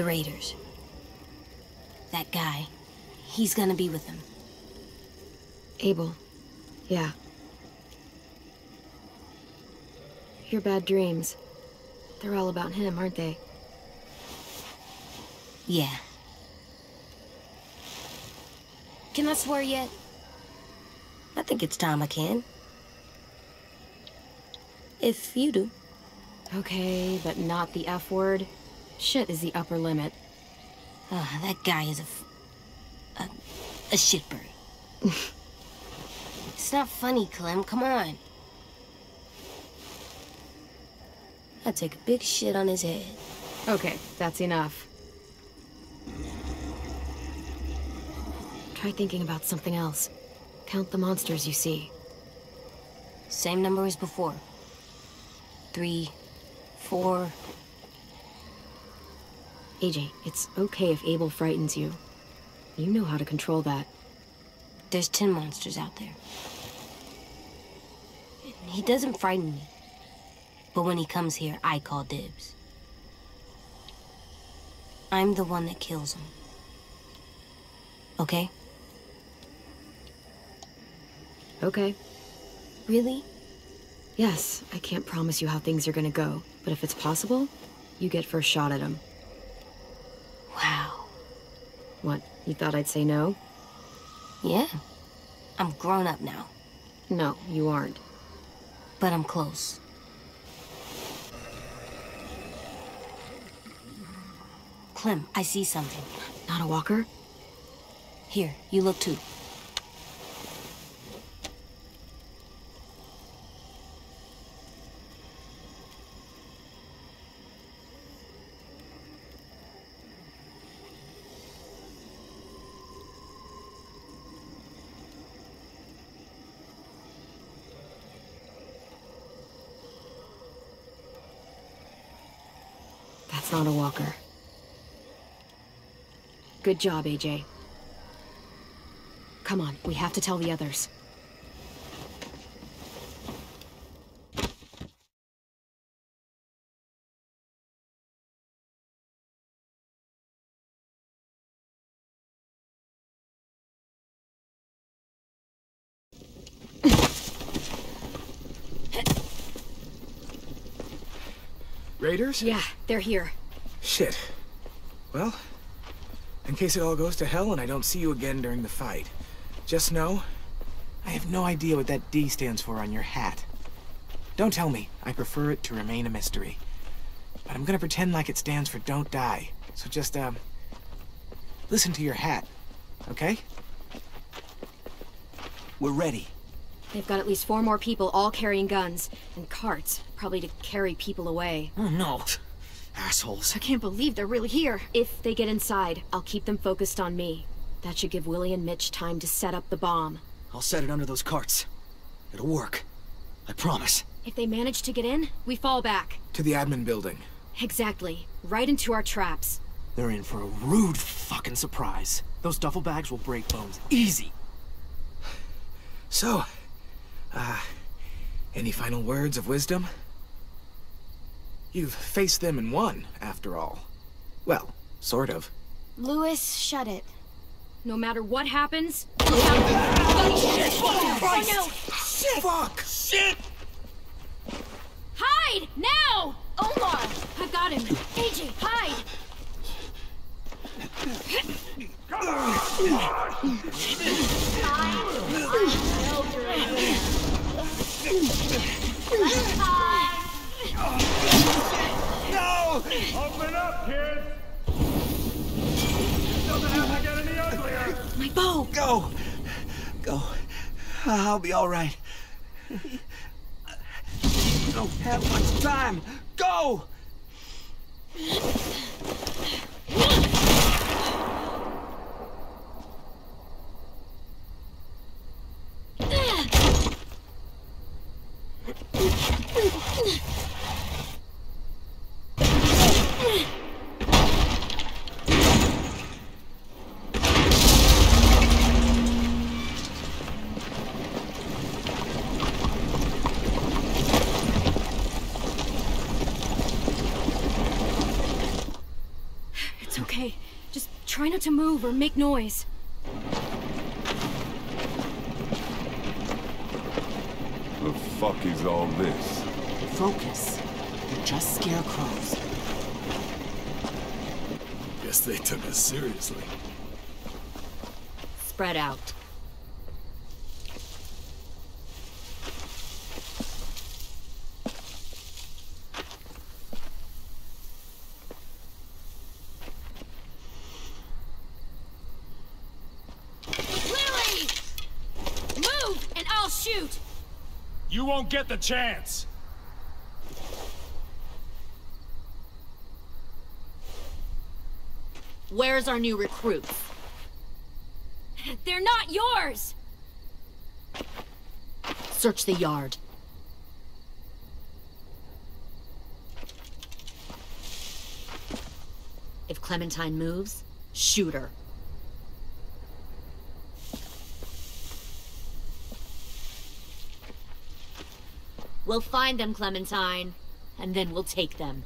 The Raiders. That guy. He's gonna be with them. Abel. Yeah. Your bad dreams. They're all about him, aren't they? Yeah. Can I swear yet? I think it's time I can. If you do. Okay, but not the F word. Shit is the upper limit. Ah, that guy is a... f- a, a shitbird. it's not funny, Clem. Come on. I'd take a big shit on his head. Okay, that's enough. Try thinking about something else. Count the monsters you see. Same number as before. Three, four. AJ, it's okay if Abel frightens you. You know how to control that. There's ten monsters out there. He doesn't frighten me. But when he comes here, I call dibs. I'm the one that kills him. Okay? Okay. Really? Yes, I can't promise you how things are gonna go, but if it's possible, you get first shot at him. What, you thought I'd say no? Yeah. I'm grown up now, No, you aren't. but I'm close. Clem, I see something. Not a walker? Here, you look too. Not a walker. Good job, AJ. Come on, we have to tell the others. Yeah, they're here. Shit. Well, in case it all goes to hell and I don't see you again during the fight, just know I have no idea what that D stands for on your hat. Don't tell me. I prefer it to remain a mystery. But I'm gonna pretend like it stands for don't die. So just, um, listen to your hat, okay? We're ready. They've got at least four more people all carrying guns. And carts, probably to carry people away. Oh no. Assholes. I can't believe they're really here. If they get inside, I'll keep them focused on me. That should give Willy and Mitch time to set up the bomb. I'll set it under those carts. It'll work. I promise. If they manage to get in, we fall back. To the admin building. Exactly. Right into our traps. They're in for a rude fucking surprise. Those duffel bags will break bones. Easy. So, uh, any final words of wisdom? You've faced them and won, after all. Well, sort of. Louis, shut it. No matter what happens, Fuck! Shit! hide now! Omar, I got him. AJ, hide! No! Open up, kids! It doesn't have to get any uglier! My bow! Go! Go. I'll be alright. Don't have much time. Go! Not to move or make noise. The fuck is all this? Focus. They're just scarecrows. Guess they took us seriously. Spread out. Lilly! Move, and I'll shoot! You won't get the chance. Where's our new recruits? They're not yours! Search the yard. If Clementine moves, shoot her. We'll find them, Clementine, and then we'll take them.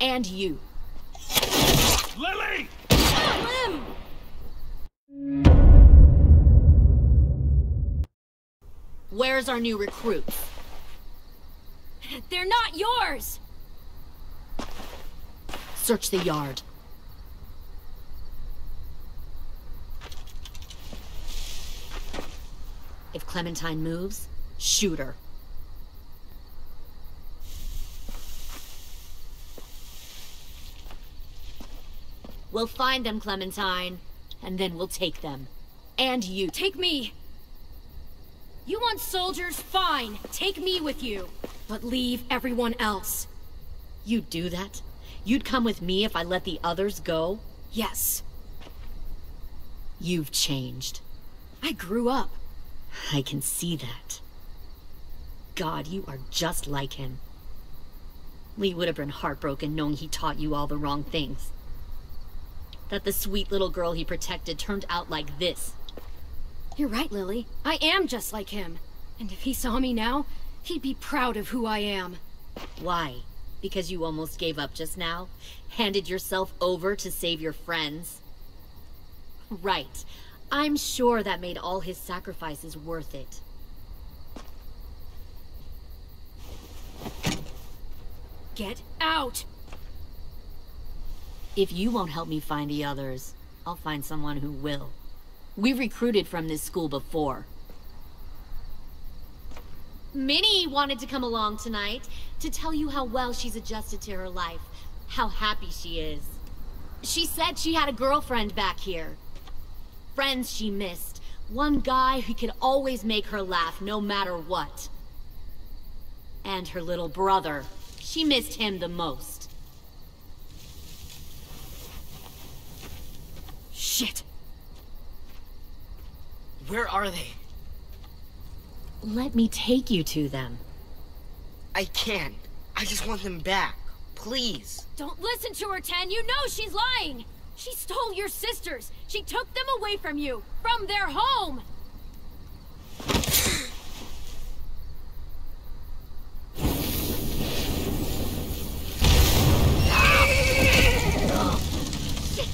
And you. Lilly! Lim! Where's our new recruits? They're not yours! Search the yard. If Clementine moves, shoot her. We'll find them, Clementine, and then we'll take them. And you. Take me! You want soldiers? Fine. Take me with you. But leave everyone else. You'd do that? You'd come with me if I let the others go? Yes. You've changed. I grew up. I can see that. God, you are just like him. Lee would have been heartbroken knowing he taught you all the wrong things. That the sweet little girl he protected turned out like this. You're right, Lilly. I am just like him. And if he saw me now, he'd be proud of who I am. Why? Because you almost gave up just now? Handed yourself over to save your friends? Right. I'm sure that made all his sacrifices worth it. Get out! If you won't help me find the others, I'll find someone who will. We recruited from this school before. Minnie wanted to come along tonight to tell you how well she's adjusted to her life, how happy she is. She said she had a girlfriend back here. Friends she missed. One guy who could always make her laugh no matter what. And her little brother. She missed him the most. Shit! Where are they? Let me take you to them. I can't. I just want them back. Please. Don't listen to her, Tenn! You know she's lying! She stole your sisters! She took them away from you! From their home! Shit!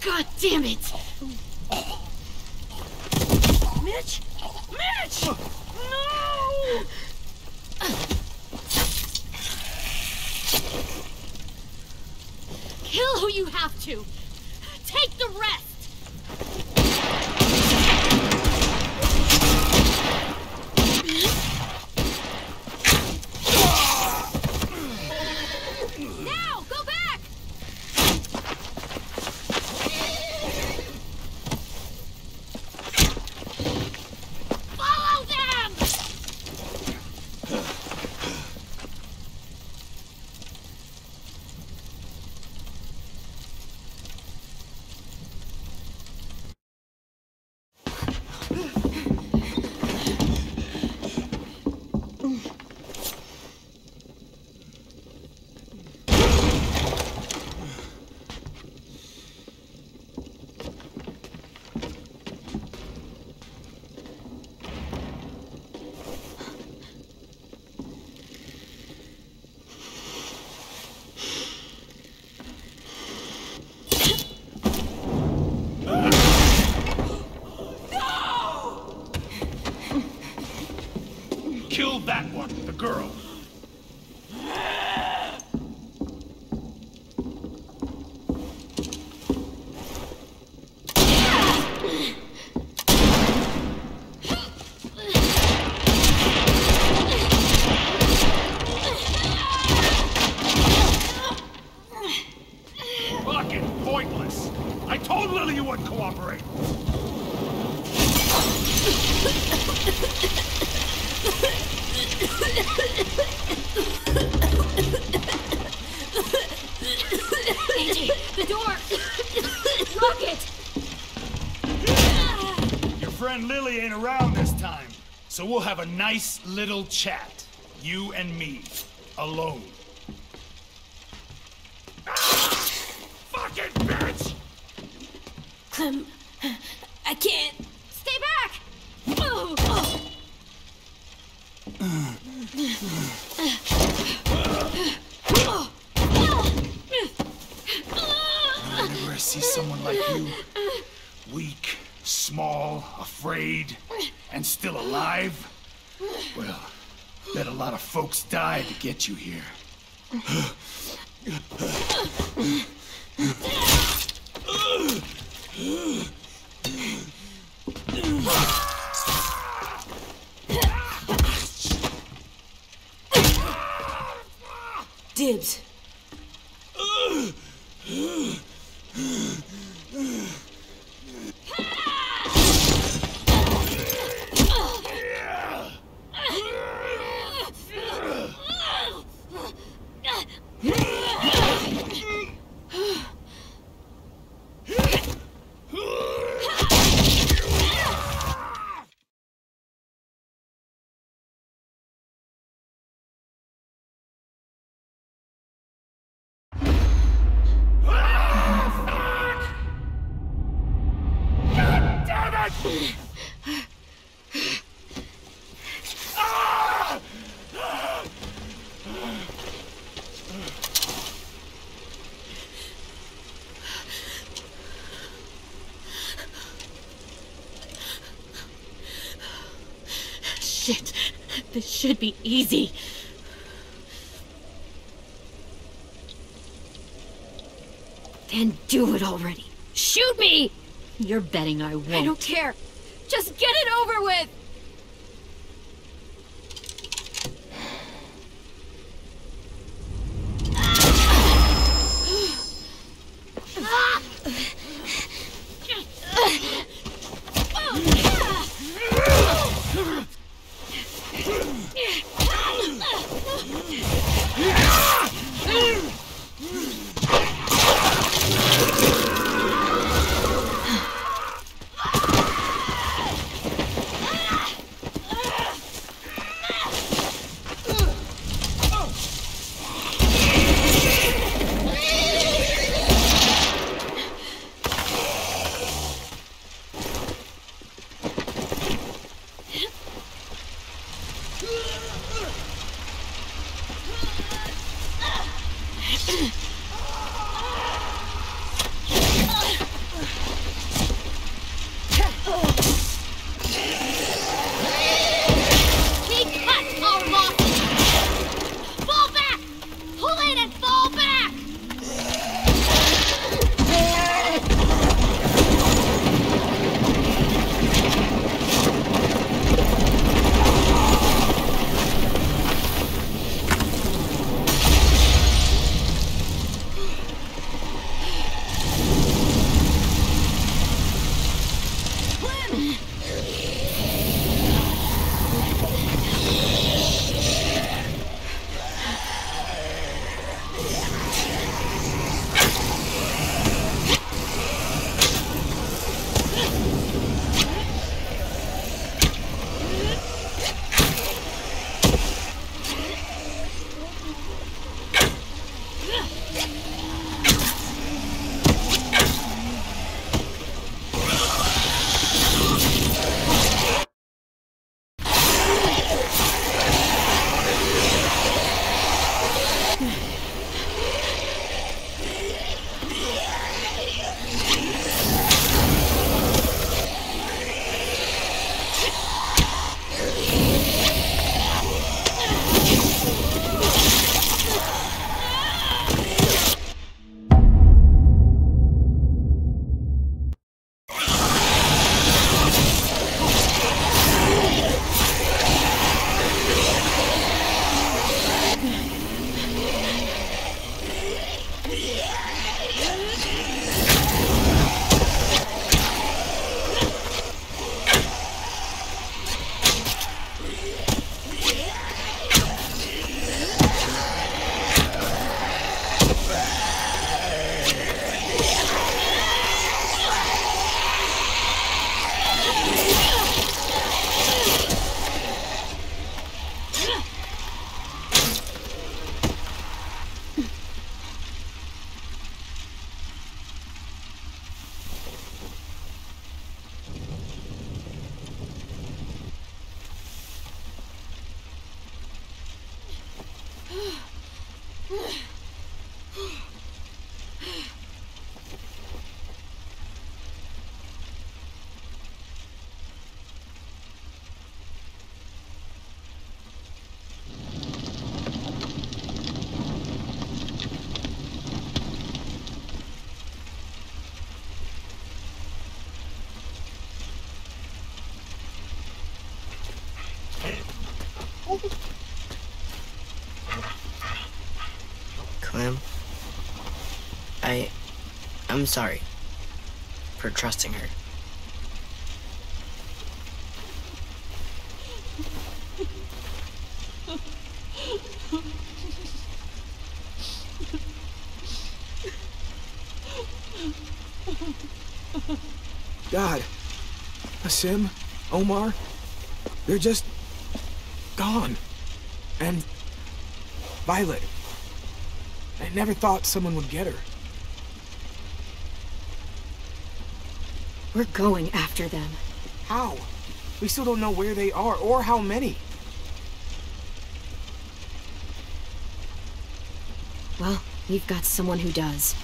God damn it! Mitch! Mitch! No! Kill who you have to! Take the rest! Now! Go back! Follow them! Kill that one, the girl. Fucking pointless. I told Lilly you wouldn't cooperate. AJ, the door! Lock it! Your friend Lilly ain't around this time, so we'll have a nice little chat. You and me. Alone. Ah! Fucking bitch! Clem, I can't. Stay back! Oh. Whenever I see someone like you, weak, small, afraid, and still alive, well, bet a lot of folks died to get you here. Dibs. Shit. This should be easy. Then do it already. Shoot me! You're betting I won't. I don't care. Just get it over with! ah! I'm sorry for trusting her. God. Aasim, Omar, they're just gone. And Violet. I never thought someone would get her. We're going after them. How? We still don't know where they are or how many. Well, we've got someone who does.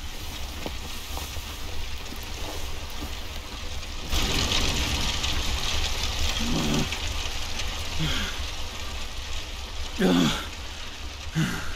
Ugh.